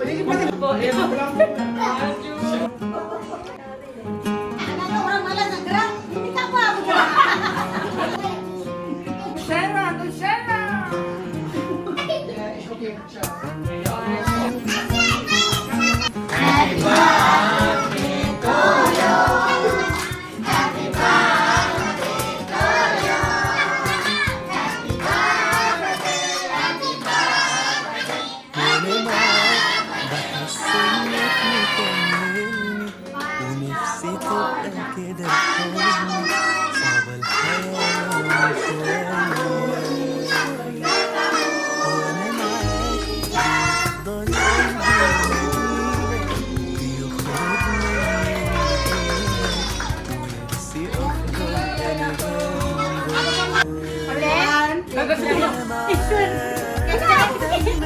Pwede, pwede.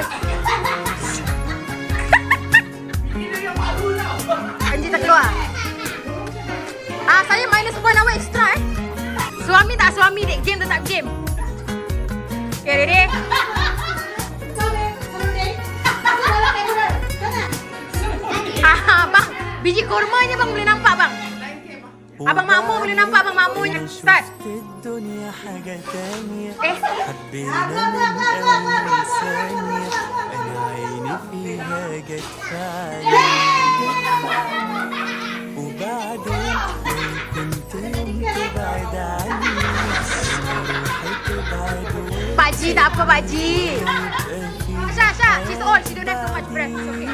Terus. Anji tak keluar. Ah, saya minus one hour extra eh. Suami tak suami dek game tetap game. Okay, ready? Biji kurmanya bang boleh nampak bang. Abang Mamu boleh nampak Abang Mamunya. Start. شفت الدنيا حاجة تانية Eh, حبينا من أول ثانية أنا عيني فيها جت فعلا وبعدين لو كنت يوم تبعد عني أنا روحي تبعد Pak Ji tak apa Pak Ji. ويبقى في Asha, Asha, she's old. She don't have so much breath. It's okay.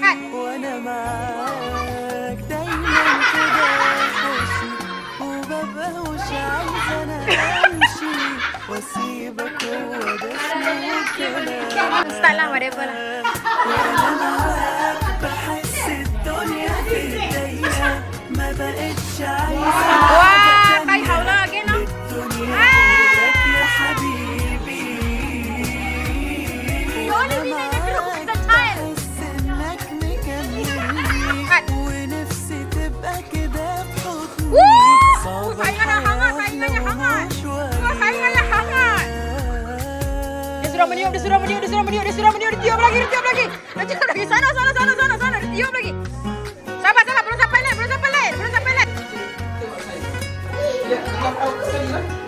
Cut. مش عايزه انا امشي واسيبك هو ده اسمه كلام Start lah, meniup, dia suruh meniup, dia suruh meniup, dia suram, meniup, dia tiup lagi, dia tiup lagi. Dia tiup lagi. Sana, sana, sana, sana, sana, dia tiup lagi. Sabar, sabar, belum sampai lain, belum sampai lain, belum sampai lain.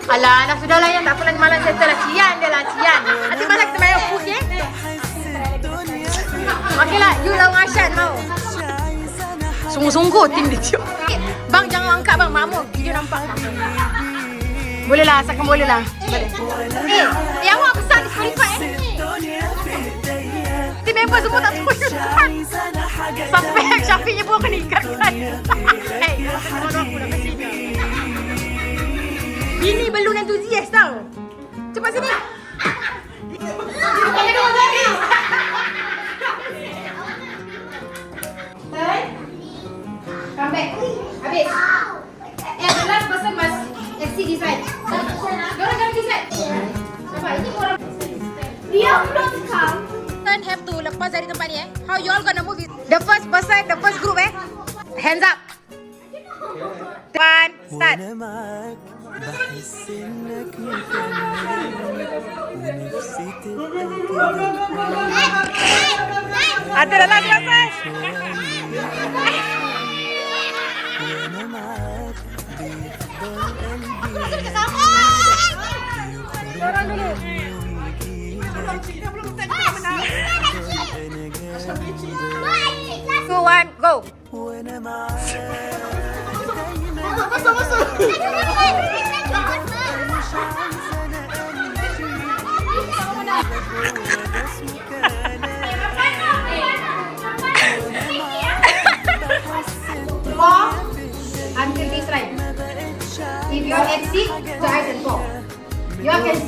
Alah, anak sudah lah yang tak pernah malam settle lah. Cian dia lah, cian. Nanti malam kita main opus, ya? Eh? Okeylah, you lawan Asyad mau. Sungguh-sungguh tim dia tiup. Bang, jangan angkat bang, mamuk. Video nampak. Bolehlah, asalkan bolehlah. Eh, yang awak Tim member semua tak suka Syafiq Sampai Syafiq ni pun kena ingatkan Hei, orang sini belum entusias tau. Cepat sini. Come back. Habis. Eh, last person must exit this side. Dia belum come. Don't have to lepas dari tempat ni eh. How you all gonna move it? The first person, the first group eh. Hands up. One, start. وانا معاك بحس انك مكملني ونفسي تبقى كده Ada the last person. وانا معاك بيفضل قلبي Diorang dulu. انا جاي Two, one, go.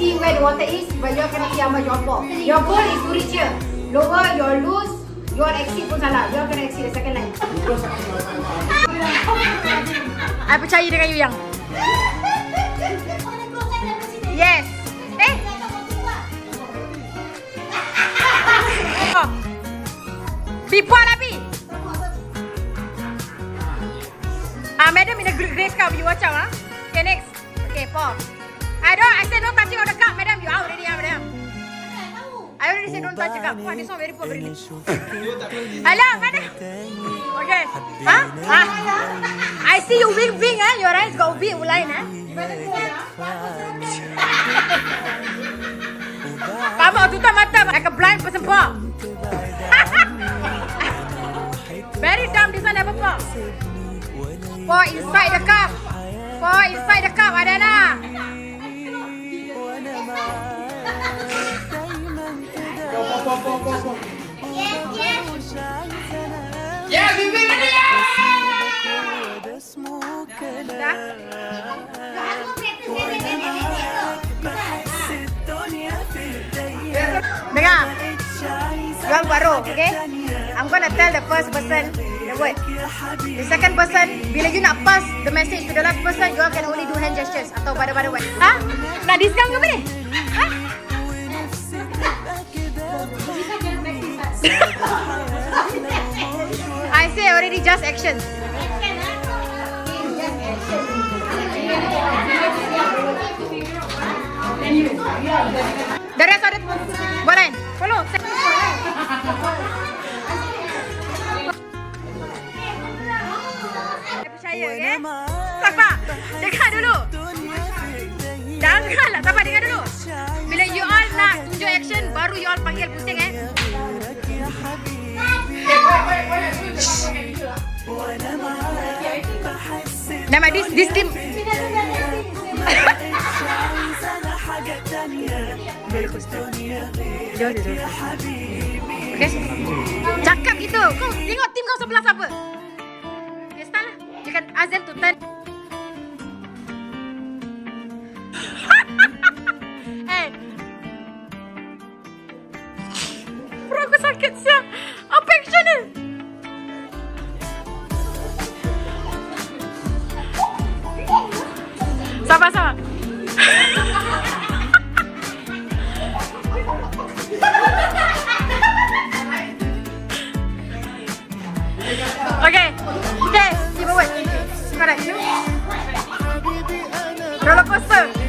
See where the water is, but you cannot see how much you all fall. Your goal is to reach here. lower, your loose, your exit pun salah. You kena exit the second line. I percaya dengan you yang. Yes. Eh. Pi puan lah Pi. Ah, madam in the gr- grey scarf. You watch out ah. Okay, next. Okay, four touch your cup, madam. You are already, ah, madam. I already said don't touch your cup. Come this one very poor, really. Hello, madam. Okay. Huh? Huh? I see you wing wing, eh? Ah. Your eyes go big, line, ah. eh? Papa, tutup mata. Like a blind person, pa. very dumb, this one, never, pa. Pa, inside the cup. Pa, inside the cup, ada. Lah. دايما كده مش عايزه أنا يا بيبي ده اسمه كلام Mira, yo hago arroz, ¿ok? I'm gonna tell the first person dia buat second person Bila you nak pass the message to the last person You can only do hand gestures Atau pada pada buat Ha? Nak discount ke apa ni? Ha? I say already just action The rest of the Boleh Follow Follow saya, okey? Tak apa. Dengar dulu. Dengar lah. Tak dengar dulu. Bila you all nak tunjuk action, baru you all panggil pusing, eh. Nama this this team. Okay. Cakap gitu. Kau tengok tim kau sebelah siapa? Apa action ni? Sabar, sabar. Okay. Okay. Correct. Roller coaster.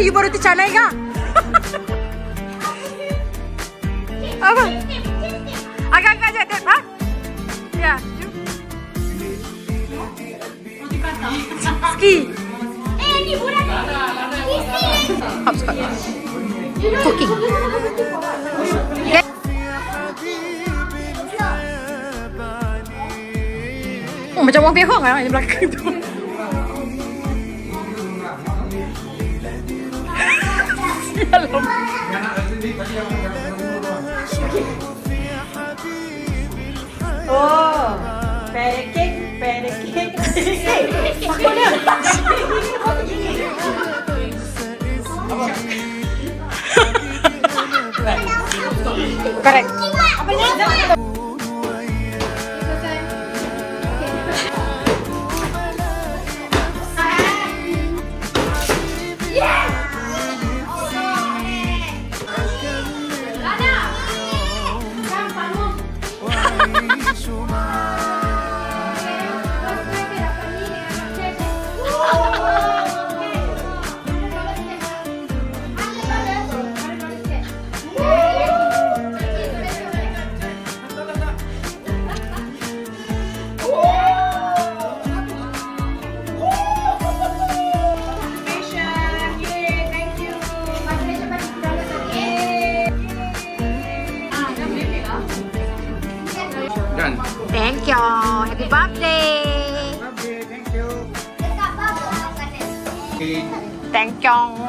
You baru tercanai kah? Apa? Agak-agak je, Dad. Ha? Ya. you. Ski. Hopscotch. Cooking. Okay. Oh, macam orang pehong lah yang belakang tu. Sialam. Oh, pancake, hey, fuck on him. Correct. Thank you.